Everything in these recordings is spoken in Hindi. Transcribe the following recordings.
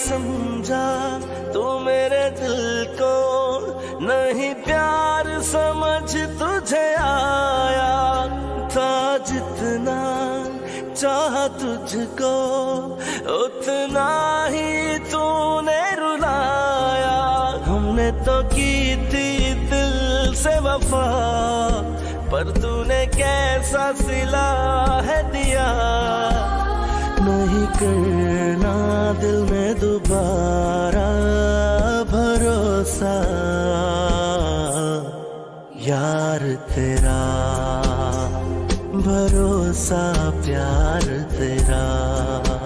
समझा, तू मेरे दिल को नहीं प्यार समझ तुझे आया। था जितना चाह तुझको, उतना ही तूने रुलाया। हमने तो की थी दिल से वफा, पर तूने कैसा सिला है दिया। नहीं करना दिल में दोबारा भरोसा। यार तेरा भरोसा प्यार तेरा।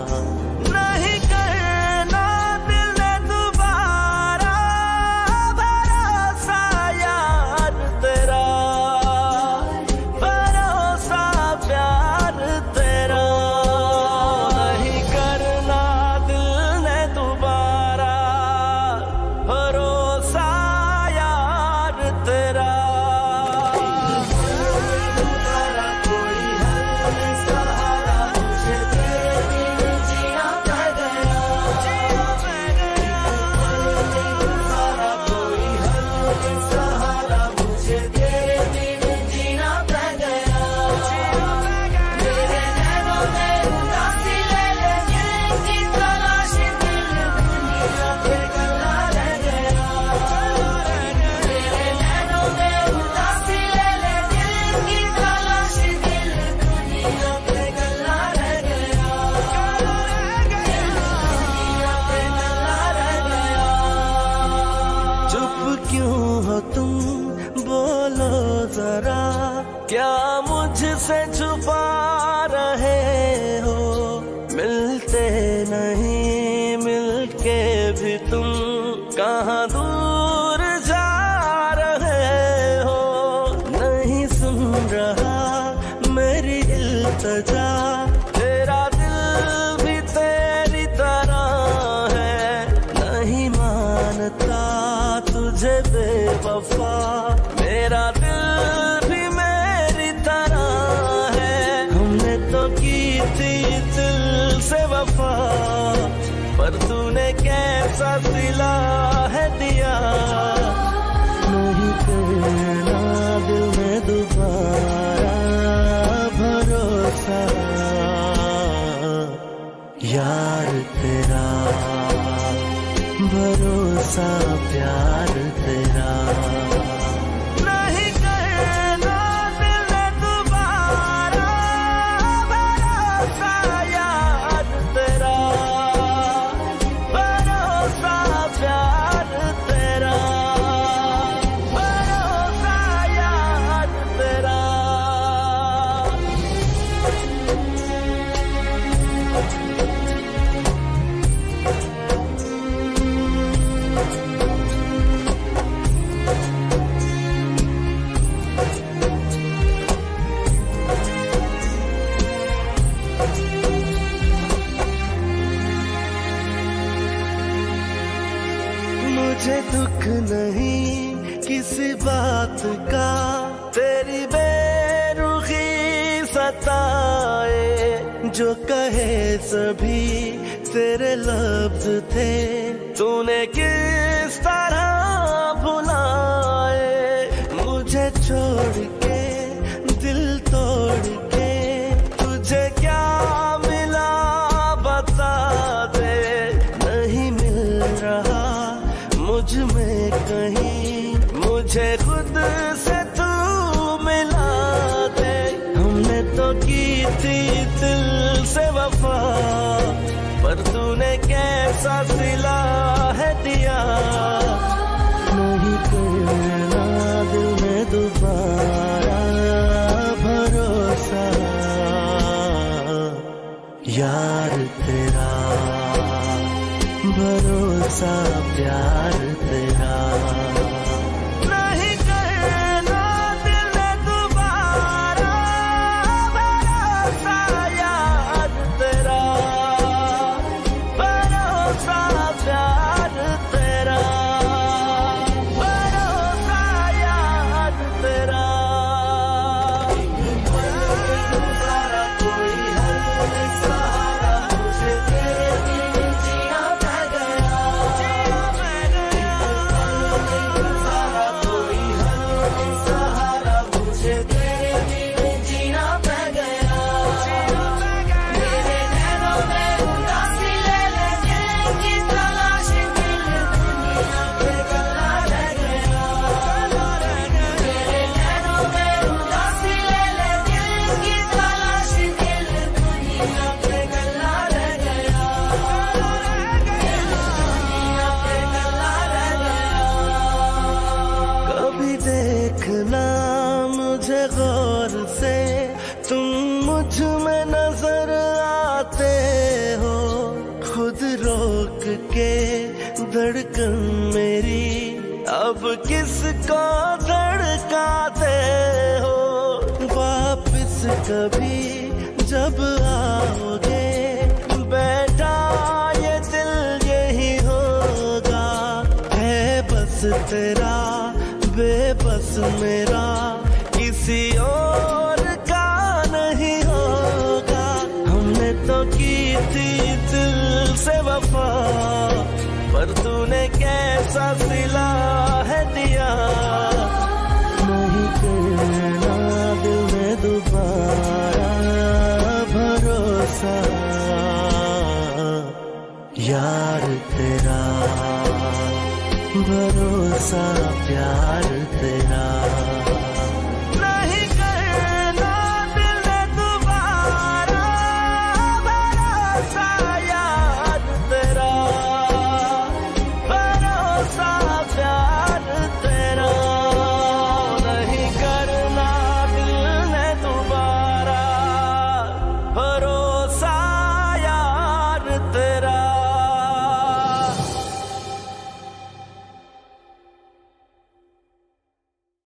हो तुम, बोलो जरा, क्या मुझसे छुपा रहे हो? मिलते नहीं, मिलके भी तुम कहाँ दूर जा रहे हो? नहीं सुन रहा मेरी इल्तजा। तुझे बेवफा, मेरा दिल भी मेरी तरह है। हमने तो की थी दिल से वफा, पर तूने कैसा सिला है दिया। नहीं करना दिल में दोबारा भरोसा, यार तेरा भरोसा। प्यार तेरा। मुझे दुख नहीं किसी बात का? तेरी बेरुखी सताए जो कहे सभी तेरे लफ्ज थे। तूने किस तरह कहीं। मुझे खुद से तू मिला दे। हमने तो की थी दिल से वफा, पर तूने कैसा सिला है दिया। नहीं करना दिल में दोबारा भरोसा, यार तेरा। भरोसा प्यार तेरा। मुझमें नज़र आते हो, खुद रोक के धड़कन मेरी। अब किसको धड़काते हो? वापस कभी जब आओगे बेटा ये दिल यही होगा। है बस तेरा, बेबस मेरा, किसी और थी दिल से वफा, पर तूने कैसा सिला है दिया? नहीं करना दिल में दोबारा भरोसा। यार तेरा, भरोसा प्यार तेरा।